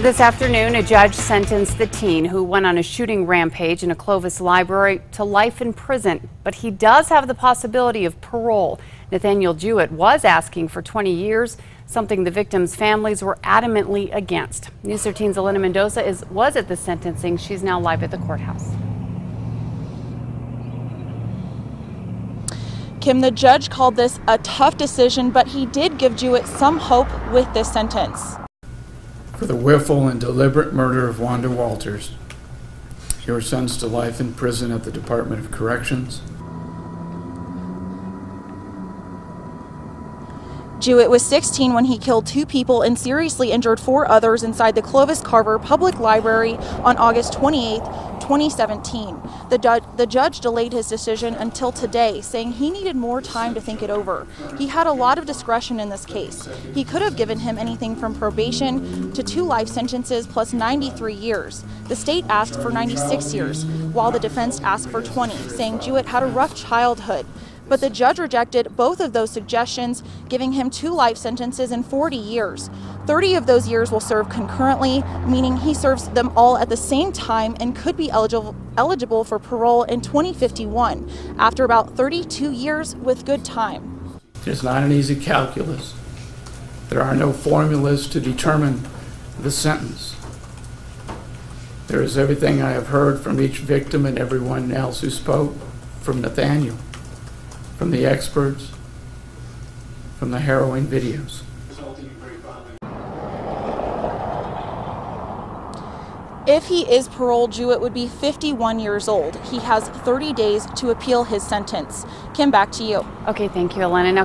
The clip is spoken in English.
This afternoon, a judge sentenced the teen who went on a shooting rampage in a Clovis library to life in prison. But he does have the possibility of parole. Nathaniel Jouett was asking for 20 years, something the victims' families were adamantly against. News 13's Elena Mendoza is, was at the sentencing. She's now live at the courthouse. Kim, the judge called this a tough decision, but he did give Jouett some hope with this sentence. For the willful and deliberate murder of Wanda Walters, Your sentenced to life in prison at the Department of Corrections. Jouett was 16 when he killed two people and seriously injured four others inside the Clovis Carver Public Library on August 28, 2017. The, the judge delayed his decision until today, saying he needed more time to think it over. He had a lot of discretion in this case. He could have given him anything from probation to two life sentences plus 93 years. The state asked for 96 years, while the defense asked for 20, saying Jouett had a rough childhood but the judge rejected both of those suggestions, giving him two life sentences and 40 years. 30 of those years will serve concurrently, meaning he serves them all at the same time and could be eligible, eligible for parole in 2051 after about 32 years with good time. It's not an easy calculus. There are no formulas to determine the sentence. There is everything I have heard from each victim and everyone else who spoke from Nathaniel from the experts, from the harrowing videos. If he is paroled, Jouett would be 51 years old. He has 30 days to appeal his sentence. Kim, back to you. Okay, thank you, Elena. Now